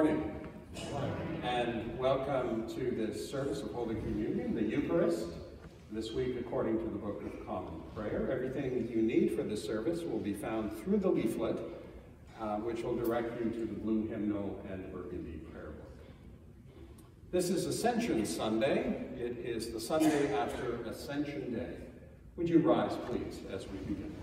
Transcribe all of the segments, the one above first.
Good morning, and welcome to this service of Holy Communion, the Eucharist, this week according to the Book of Common Prayer. Everything you need for this service will be found through the leaflet, uh, which will direct you to the blue hymnal and burgundy prayer book. This is Ascension Sunday. It is the Sunday after Ascension Day. Would you rise, please, as we begin?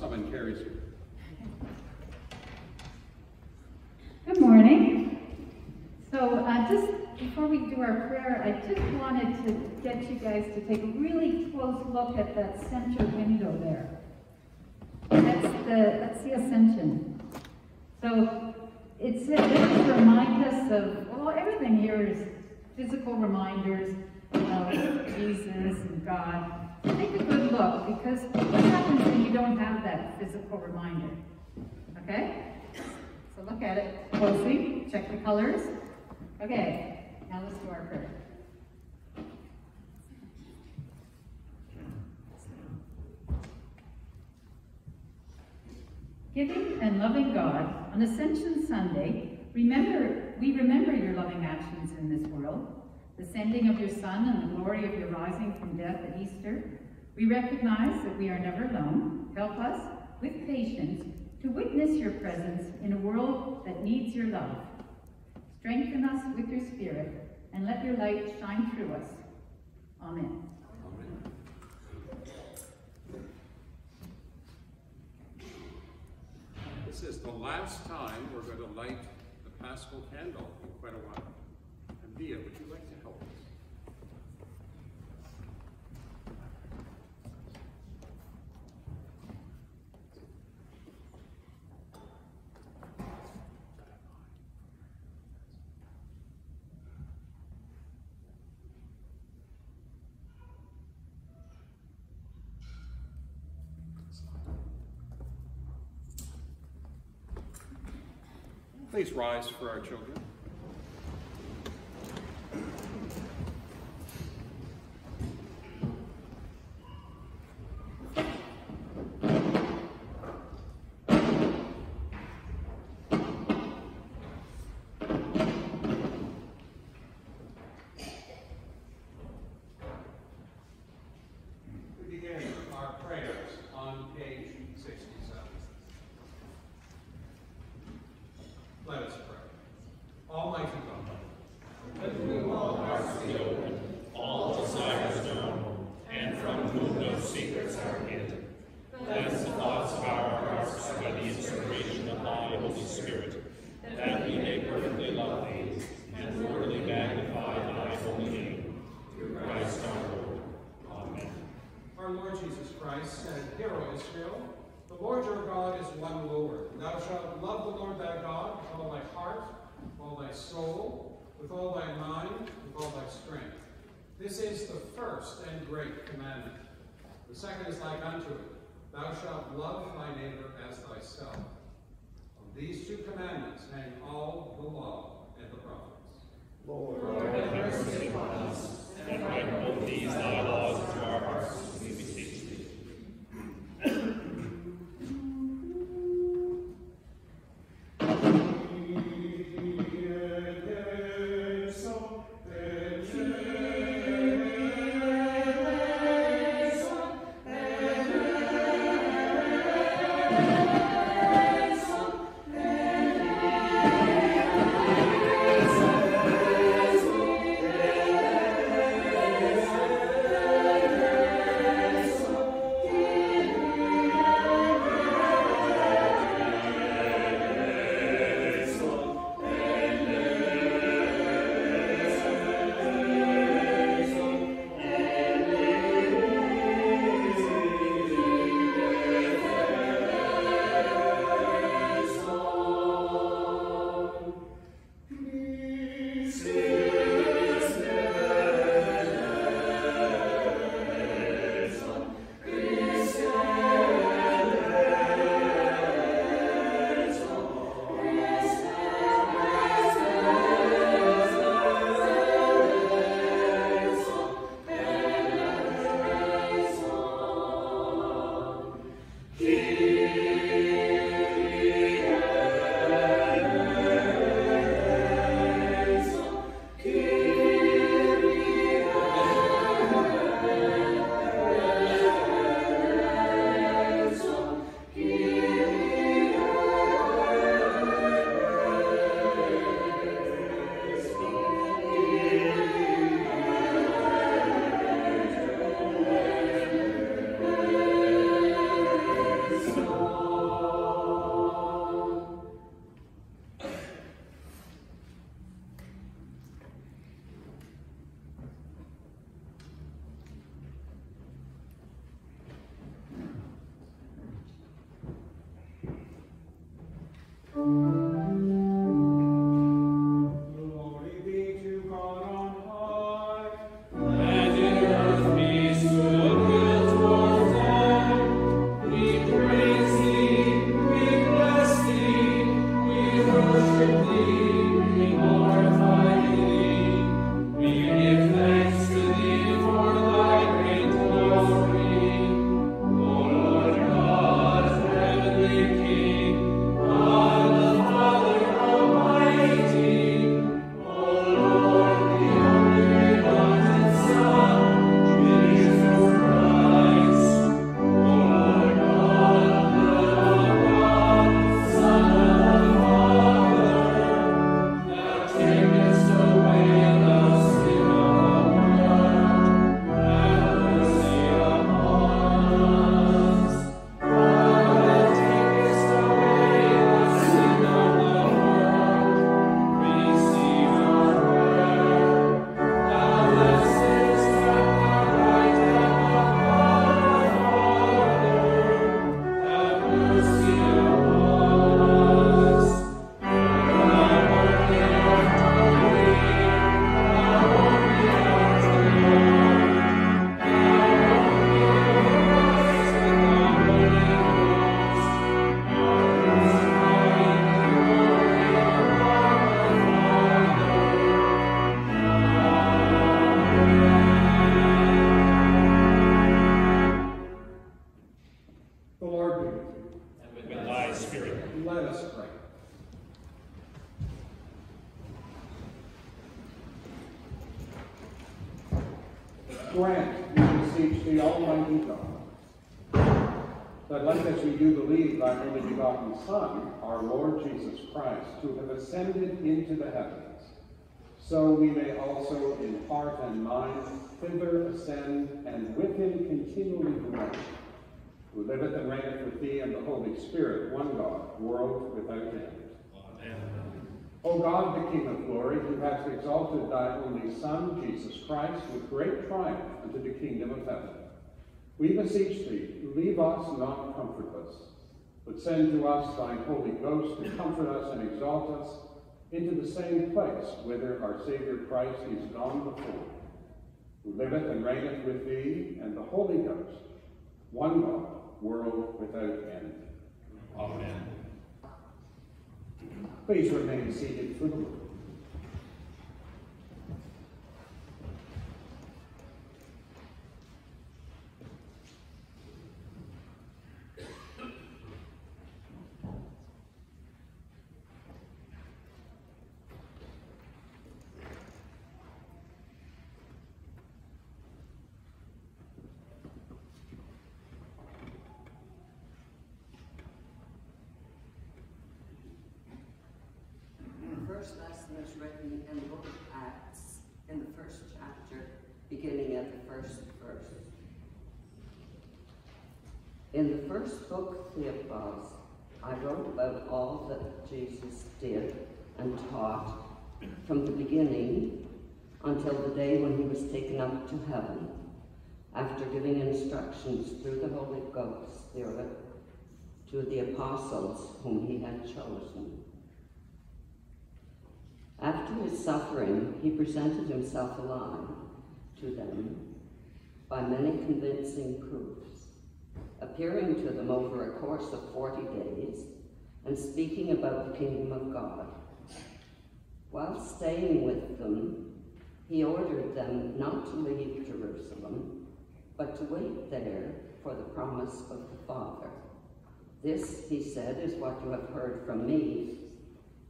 Someone carries you. Good morning. So uh, just before we do our prayer, I just wanted to get you guys to take a really close look at that center window there. That's the, that's the ascension. So it's it to remind us of, well, everything here is physical reminders of Jesus and God. Take a good look because what happens when you don't have that physical reminder? Okay? So look at it closely, check the colors. Okay, now let's do our prayer. Giving and loving God, on Ascension Sunday, remember we remember your loving actions in this world, the sending of your Son and the glory of your rising from death at Easter. We recognize that we are never alone. Help us, with patience, to witness your presence in a world that needs your love. Strengthen us with your spirit, and let your light shine through us. Amen. This is the last time we're going to light the Paschal candle in quite a while. And Dia, would you like to help us? Please rise for our children. The heavens, so we may also in heart and mind thither ascend and with him continually dwell, who liveth and reigneth with thee and the Holy Spirit, one God, world without end. Amen. O God, the King of glory, who hast exalted thy only Son, Jesus Christ, with great triumph unto the kingdom of heaven, we beseech thee, leave us not comfortless, but send to us thine Holy Ghost to comfort us and exalt us into the same place whither our Savior Christ is gone before, who liveth and reigneth with thee and the Holy Ghost, one God, world without end. Amen. Please remain seated for the Lord. The first lesson is written in the book of Acts, in the first chapter, beginning at the first verse. In the first book, Theophilus, I wrote about all that Jesus did and taught from the beginning until the day when he was taken up to heaven, after giving instructions through the Holy Ghost Spirit to the apostles whom he had chosen. After his suffering, he presented himself alive to them by many convincing proofs, appearing to them over a course of forty days and speaking about the kingdom of God. While staying with them, he ordered them not to leave Jerusalem, but to wait there for the promise of the Father. This, he said, is what you have heard from me.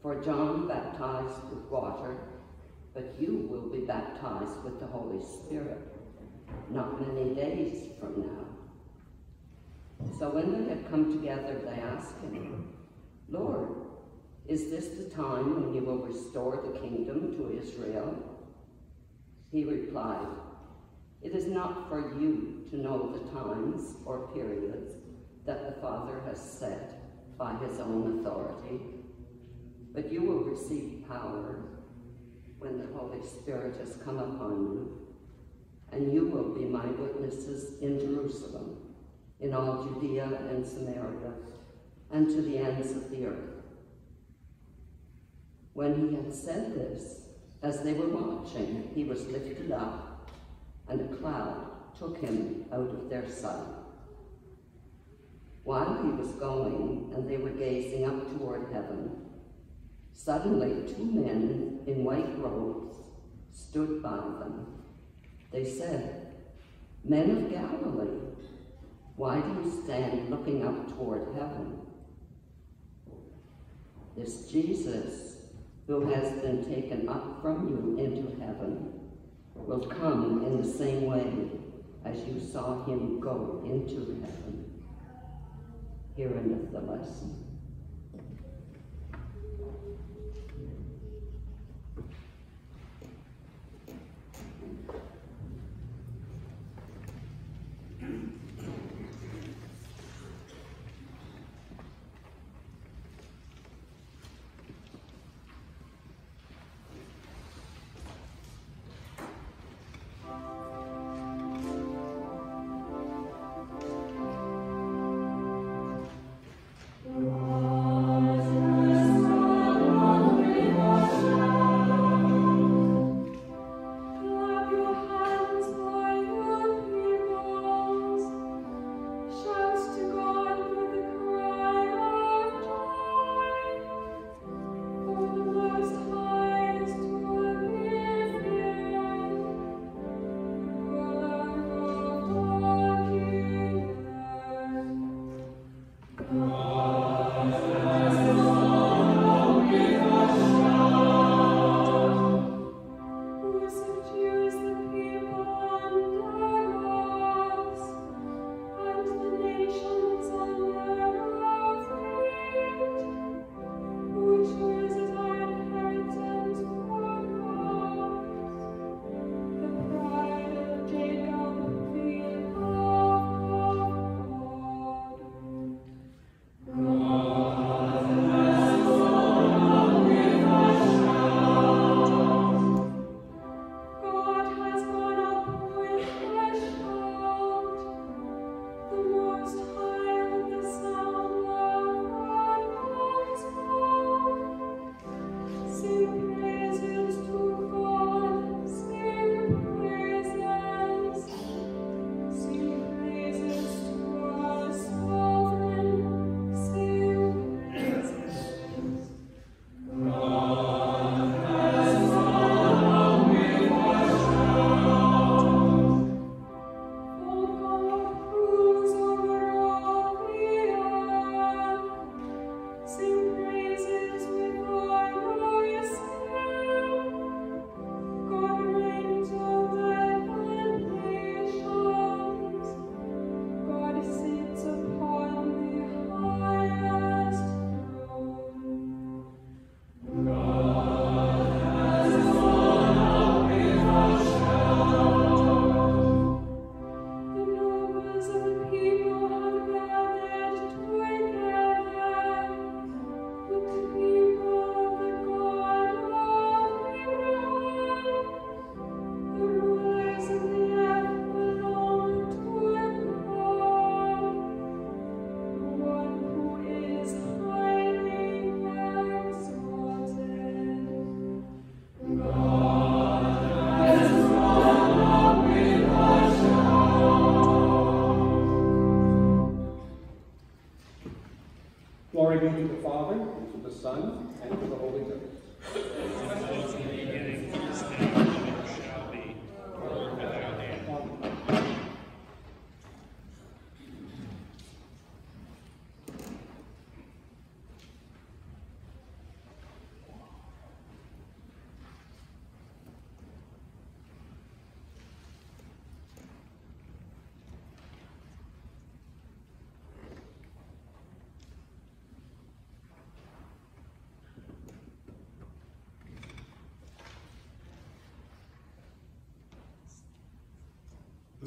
For John baptized with water, but you will be baptized with the Holy Spirit not many days from now. So when they had come together, they asked him, Lord, is this the time when you will restore the kingdom to Israel? He replied, It is not for you to know the times or periods that the Father has set by his own authority but you will receive power when the Holy Spirit has come upon you, and you will be my witnesses in Jerusalem, in all Judea and Samaria, and to the ends of the earth. When he had said this, as they were watching, he was lifted up, and a cloud took him out of their sight. While he was going, and they were gazing up toward heaven, Suddenly, two men in white robes stood by them. They said, Men of Galilee, why do you stand looking up toward heaven? This Jesus, who has been taken up from you into heaven, will come in the same way as you saw him go into heaven. Here endeth the lesson.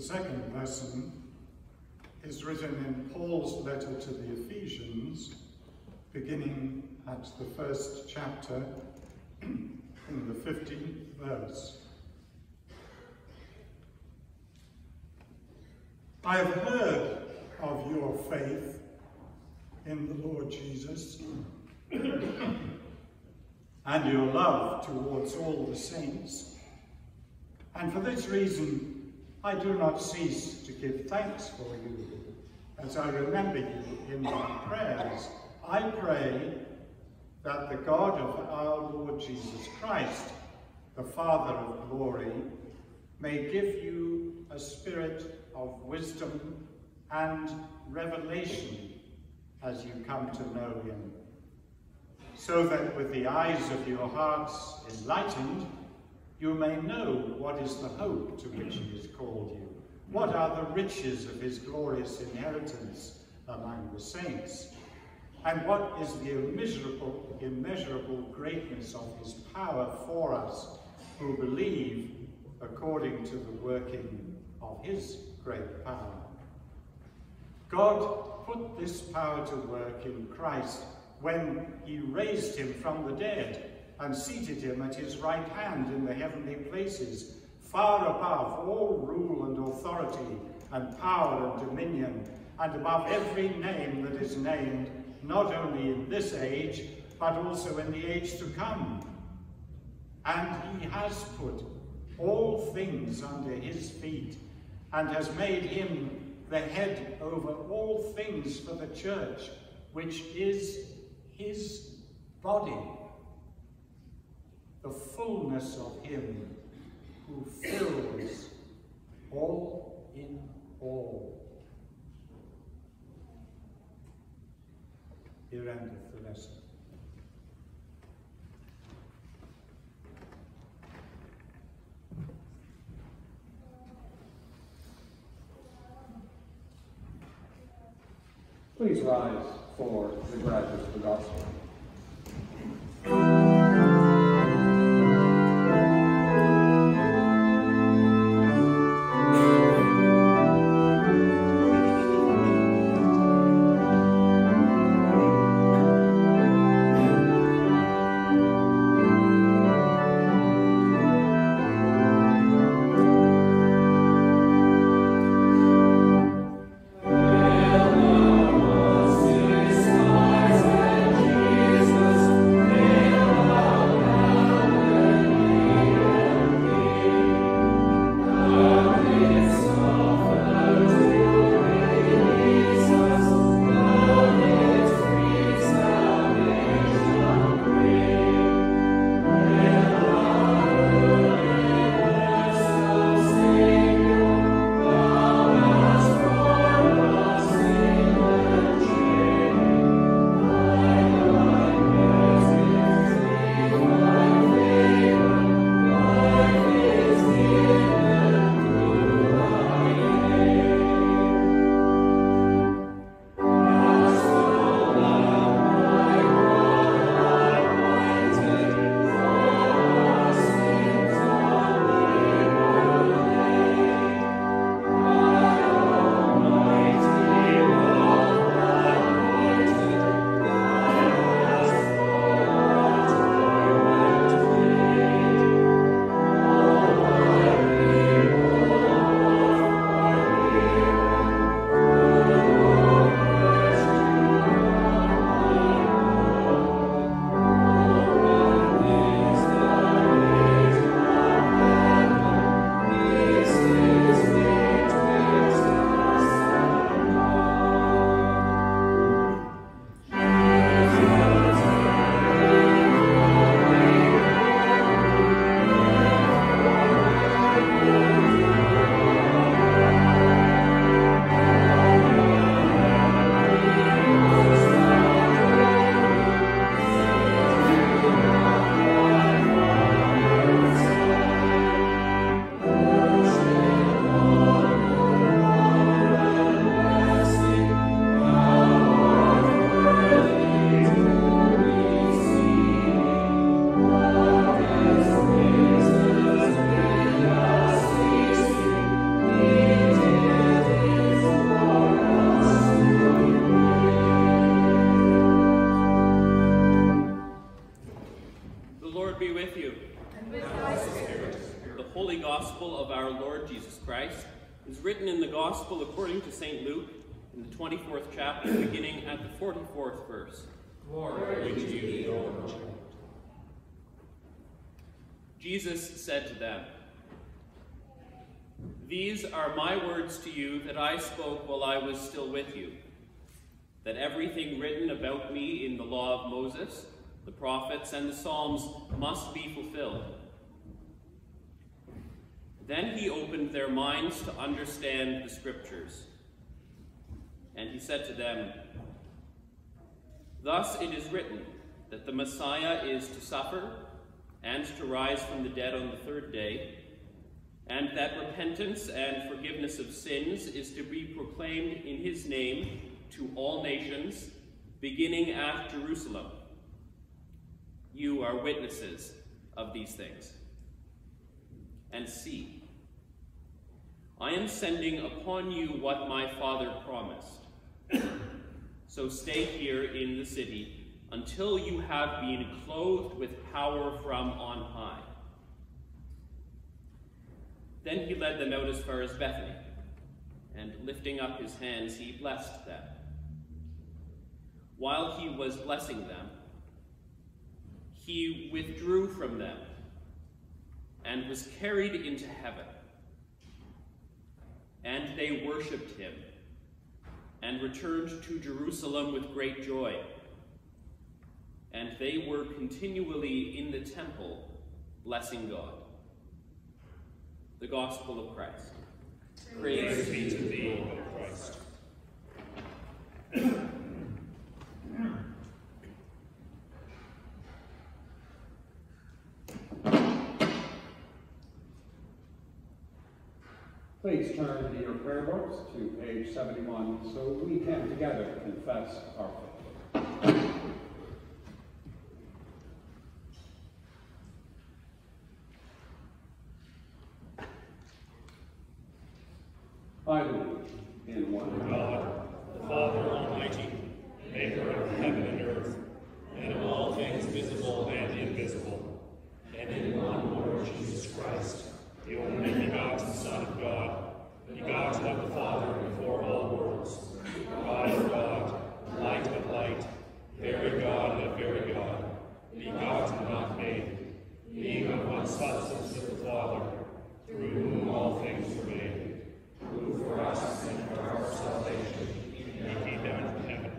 Second lesson is written in Paul's letter to the Ephesians, beginning at the first chapter in the 15th verse. I have heard of your faith in the Lord Jesus and your love towards all the saints. And for this reason, I do not cease to give thanks for you, as I remember you in my prayers. I pray that the God of our Lord Jesus Christ, the Father of glory, may give you a spirit of wisdom and revelation as you come to know him, so that with the eyes of your hearts enlightened, you may know what is the hope to which he has called you, what are the riches of his glorious inheritance among the saints, and what is the immeasurable, immeasurable greatness of his power for us who believe according to the working of his great power. God put this power to work in Christ when he raised him from the dead and seated him at his right hand in the heavenly places, far above all rule and authority and power and dominion, and above every name that is named, not only in this age, but also in the age to come. And he has put all things under his feet, and has made him the head over all things for the church, which is his body, the fullness of him who fills all in all. Here endeth the lesson. Please rise for the graduates of the gospel. With you. And with thy spirit. The Holy Gospel of our Lord Jesus Christ is written in the Gospel according to St. Luke in the 24th chapter, beginning at the 44th verse. Glory to you, Lord. Jesus said to them, These are my words to you that I spoke while I was still with you, that everything written about me in the law of Moses, the prophets, and the Psalms must be fulfilled. Then he opened their minds to understand the scriptures. And he said to them, Thus it is written that the Messiah is to suffer and to rise from the dead on the third day, and that repentance and forgiveness of sins is to be proclaimed in his name to all nations, beginning at Jerusalem. You are witnesses of these things. And see, I am sending upon you what my Father promised. so stay here in the city until you have been clothed with power from on high. Then he led them out as far as Bethany, and lifting up his hands, he blessed them. While he was blessing them, he withdrew from them and was carried into heaven. And they worshipped him and returned to Jerusalem with great joy. And they were continually in the temple blessing God. The Gospel of Christ. Praise, Praise be to thee, O Christ. Please turn to your prayer books to page 71 so we can together confess our faith. I believe in one God, the Father Almighty, maker of heaven and earth, and of all things visible and invisible, and in one Lord Jesus Christ, the only begotten Son of God, begotten of the Father before all worlds, God of God, light of light, very God of very God, begotten, not made, being of one substance with the Father, through whom all things were made, who for us and for our salvation, he came down from heaven,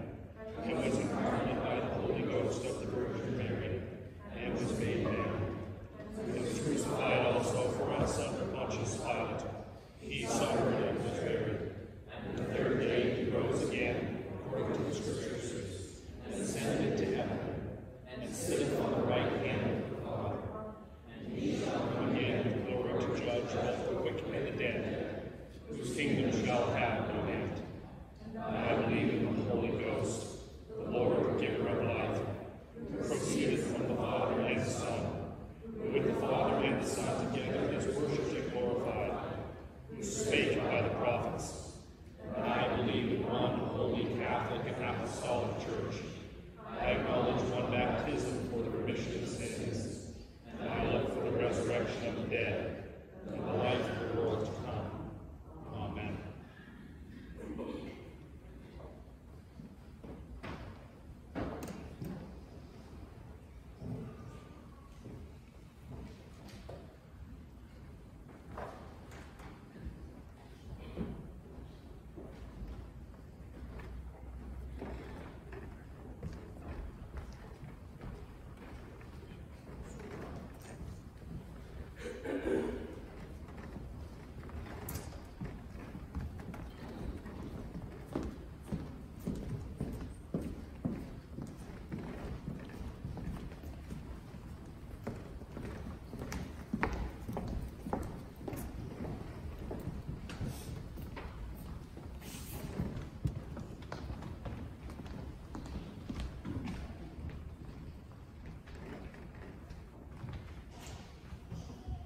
and was incarnate by the Holy Ghost of the Virgin Mary, and was made man, and was crucified also for us under Pontius Pilate. He suffered and was buried, and the third day he rose again, according to the Scriptures, and ascended into heaven, and sitteth on the right hand of the Father. And he shall come again in glory to judge both the wicked and the dead, whose kingdom shall have no end. And I believe in the Holy Ghost, the Lord, giver of life, who proceedeth from the Father and the Son, who with the Father and the Son together is worshipped and glorified, who spake by the prophets. And I believe in one holy Catholic and Apostolic Church. I acknowledge one baptism for the remission of sins, and I look for the resurrection of the dead and the life of the world to come. Amen.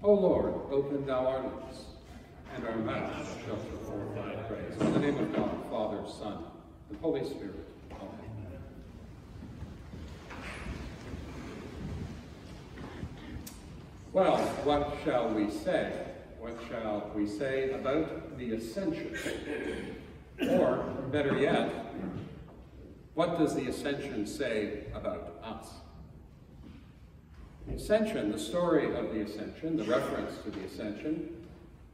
O Lord, open thou our lips, and our mouths shall show forth thy praise. In the name of God, Father, Son, and Holy Spirit. Amen. Well, what shall we say? What shall we say about the ascension? Or, better yet, what does the ascension say about ascension, the story of the ascension, the reference to the ascension,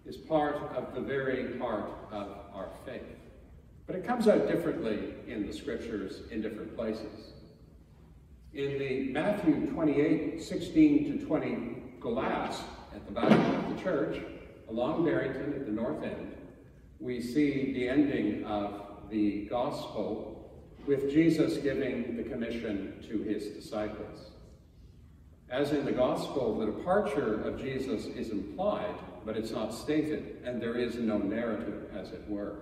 is part of the very heart of our faith. But it comes out differently in the scriptures in different places. In the Matthew 28, 16 to 20 glass at the back of the church, along Barrington at the north end, we see the ending of the gospel with Jesus giving the commission to his disciples. As in the gospel, the departure of Jesus is implied, but it's not stated, and there is no narrative, as it were.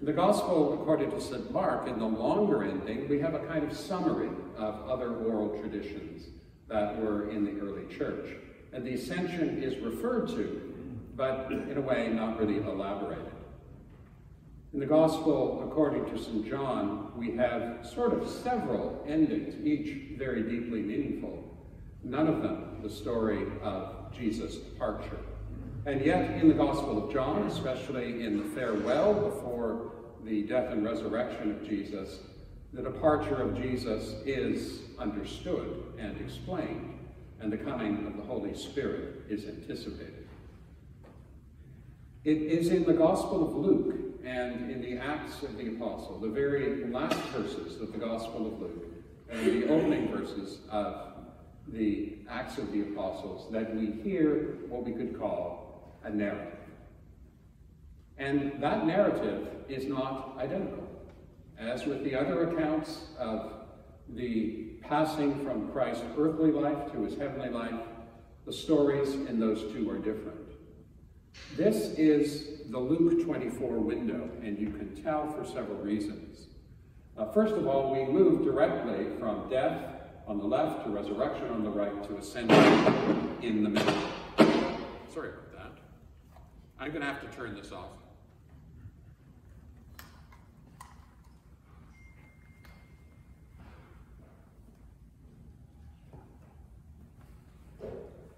In the gospel, according to St. Mark, in the longer ending, we have a kind of summary of other oral traditions that were in the early church. And the ascension is referred to, but in a way not really elaborated. In the Gospel, according to St. John, we have sort of several endings, each very deeply meaningful. None of them the story of Jesus' departure. And yet, in the Gospel of John, especially in the farewell before the death and resurrection of Jesus, the departure of Jesus is understood and explained, and the coming of the Holy Spirit is anticipated. It is in the Gospel of Luke and in the Acts of the Apostle, the very last verses of the Gospel of Luke, and the opening verses of the Acts of the Apostles, that we hear what we could call a narrative. And that narrative is not identical. As with the other accounts of the passing from Christ's earthly life to his heavenly life, the stories in those two are different. This is the Luke 24 window, and you can tell for several reasons. Uh, first of all, we move directly from death on the left to resurrection on the right to ascension in the middle. Sorry about that. I'm going to have to turn this off.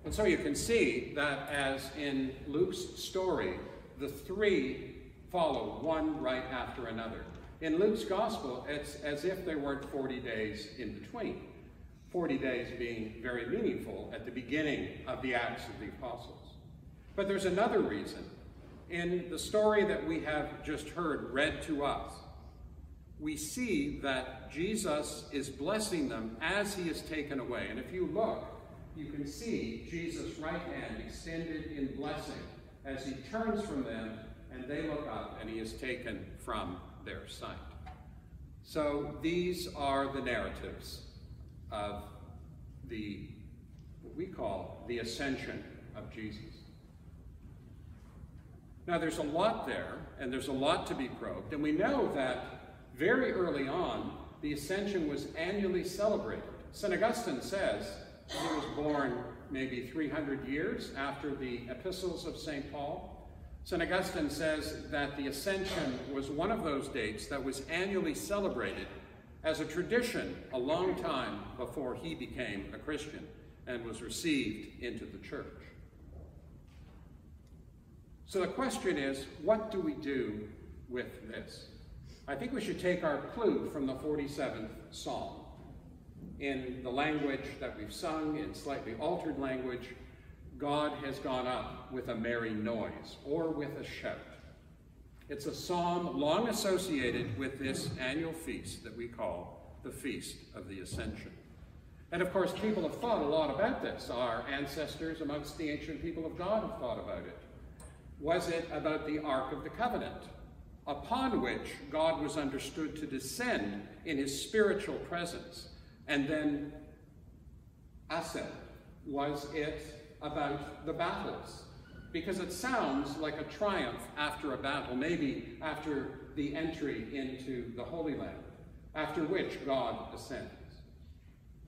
And so you can see that as in Luke's story, the three follow one right after another. In Luke's gospel, it's as if there weren't 40 days in between. 40 days being very meaningful at the beginning of the Acts of the Apostles. But there's another reason. In the story that we have just heard read to us, we see that Jesus is blessing them as he is taken away. And if you look, you can see Jesus' right hand extended in blessing as he turns from them and they look up and he is taken from their sight. So these are the narratives of the what we call the ascension of Jesus. Now there's a lot there and there's a lot to be probed and we know that very early on the ascension was annually celebrated. St. Augustine says he was born maybe 300 years after the epistles of St. Paul. St. Augustine says that the Ascension was one of those dates that was annually celebrated as a tradition a long time before he became a Christian and was received into the church. So the question is, what do we do with this? I think we should take our clue from the 47th Psalm in the language that we've sung, in slightly altered language, God has gone up with a merry noise or with a shout. It's a psalm long associated with this annual feast that we call the Feast of the Ascension. And of course, people have thought a lot about this. Our ancestors amongst the ancient people of God have thought about it. Was it about the Ark of the Covenant, upon which God was understood to descend in his spiritual presence and then ascend? Was it about the battles? Because it sounds like a triumph after a battle, maybe after the entry into the Holy Land, after which God ascends.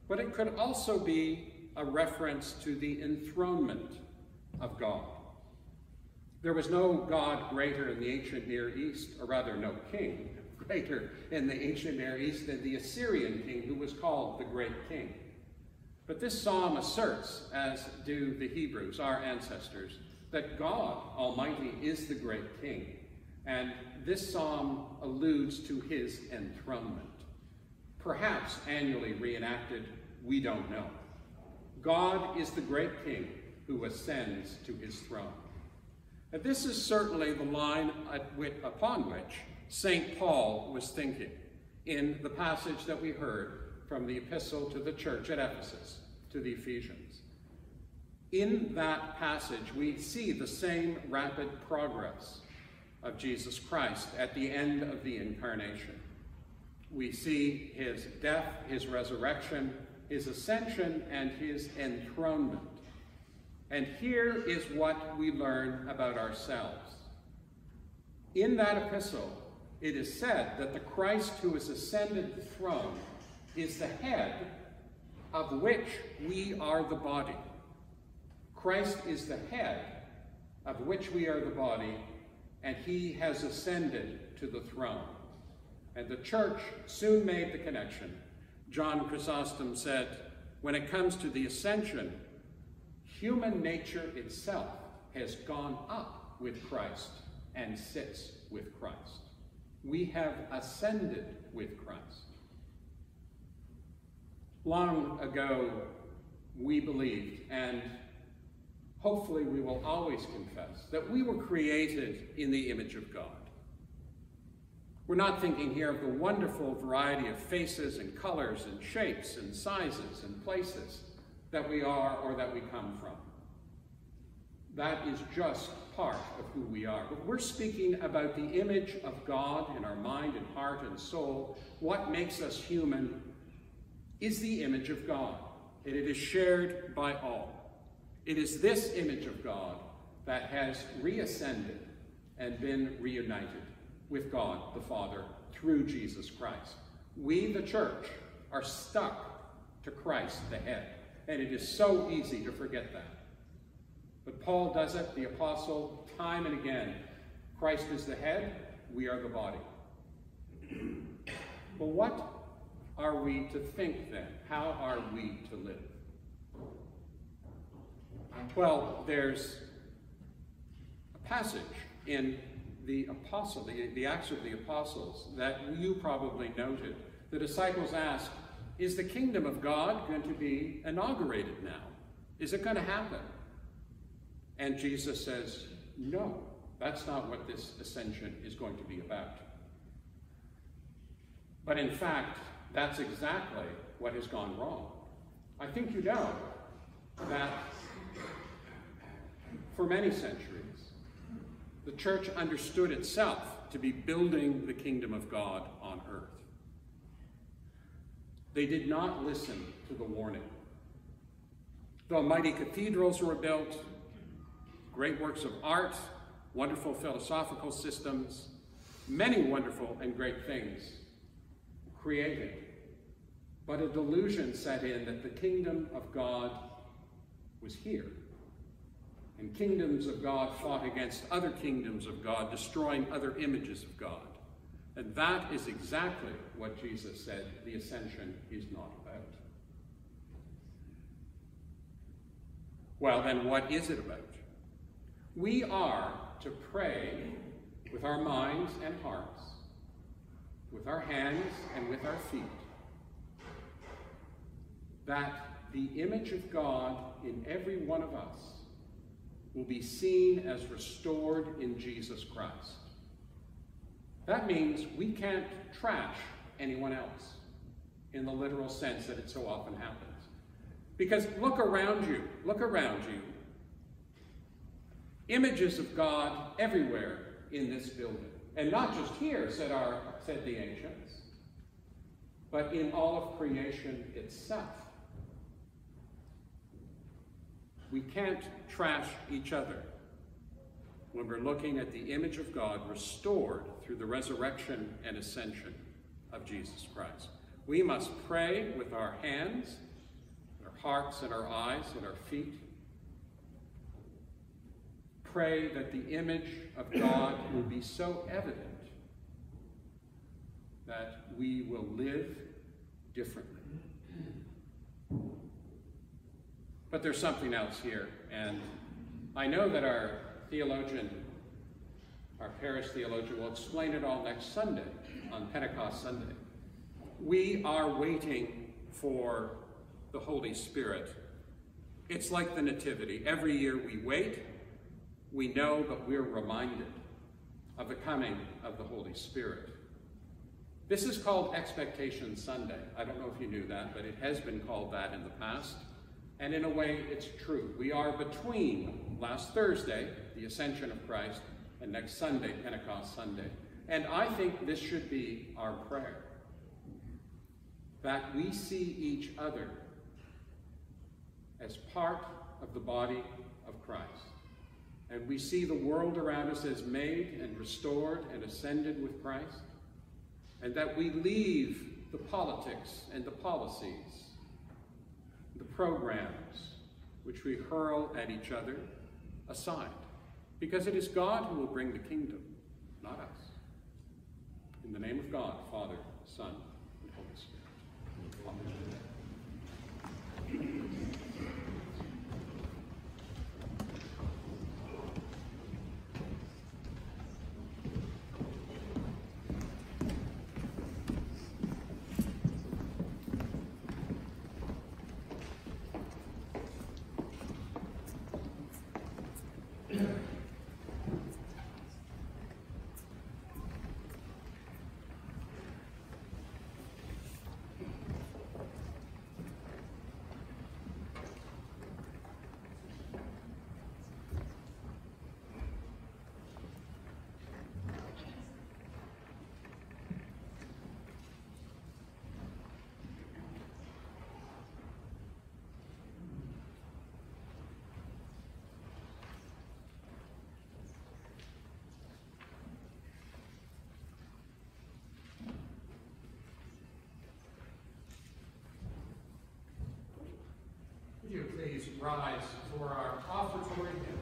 But it could also be a reference to the enthronement of God. There was no God greater in the ancient Near East, or rather, no king greater in the ancient Near East than the Assyrian king who was called the Great King. But this psalm asserts, as do the Hebrews, our ancestors, that God Almighty is the great king. And this psalm alludes to his enthronement. Perhaps annually reenacted, we don't know. God is the great king who ascends to his throne. And this is certainly the line upon which St. Paul was thinking in the passage that we heard from the epistle to the church at Ephesus, to the Ephesians. In that passage, we see the same rapid progress of Jesus Christ at the end of the incarnation. We see his death, his resurrection, his ascension, and his enthronement. And here is what we learn about ourselves. In that epistle, it is said that the Christ who has ascended the throne is the head of which we are the body. Christ is the head of which we are the body, and he has ascended to the throne. And the church soon made the connection. John Chrysostom said, when it comes to the ascension, human nature itself has gone up with Christ and sits with Christ. We have ascended with Christ. Long ago, we believed, and hopefully we will always confess, that we were created in the image of God. We're not thinking here of the wonderful variety of faces and colors and shapes and sizes and places that we are or that we come from. That is just part of who we are. But we're speaking about the image of God in our mind and heart and soul. What makes us human is the image of God, and it is shared by all. It is this image of God that has reascended and been reunited with God the Father through Jesus Christ. We, the church, are stuck to Christ, the head, and it is so easy to forget that. But Paul does it, the apostle, time and again. Christ is the head, we are the body. But what are we to think then? How are we to live? Well, there's a passage in the apostle, the, the Acts of the Apostles, that you probably noted. The disciples ask, is the kingdom of God going to be inaugurated now? Is it going to happen? And Jesus says, no, that's not what this ascension is going to be about. But in fact, that's exactly what has gone wrong. I think you know that for many centuries, the church understood itself to be building the kingdom of God on earth. They did not listen to the warning. Though mighty cathedrals were built, great works of art, wonderful philosophical systems, many wonderful and great things created. But a delusion set in that the kingdom of God was here. And kingdoms of God fought against other kingdoms of God, destroying other images of God. And that is exactly what Jesus said the ascension is not about. Well, then, what is it about? We are to pray with our minds and hearts with our hands and with our feet, that the image of God in every one of us will be seen as restored in Jesus Christ. That means we can't trash anyone else in the literal sense that it so often happens. Because look around you, look around you. Images of God everywhere in this building. And not just here, said, our, said the ancients, but in all of creation itself. We can't trash each other when we're looking at the image of God restored through the resurrection and ascension of Jesus Christ. We must pray with our hands, our hearts, and our eyes, and our feet pray that the image of God will be so evident that we will live differently. But there's something else here, and I know that our theologian, our parish theologian, will explain it all next Sunday, on Pentecost Sunday. We are waiting for the Holy Spirit. It's like the Nativity. Every year we wait, we know, but we're reminded of the coming of the Holy Spirit. This is called Expectation Sunday. I don't know if you knew that, but it has been called that in the past. And in a way, it's true. We are between last Thursday, the ascension of Christ, and next Sunday, Pentecost Sunday. And I think this should be our prayer. That we see each other as part of the body of Christ. And we see the world around us as made and restored and ascended with Christ and that we leave the politics and the policies, the programs which we hurl at each other aside, because it is God who will bring the kingdom, not us. In the name of God, Father, Son, and Holy Spirit. Amen. You please rise for our offertory hymn?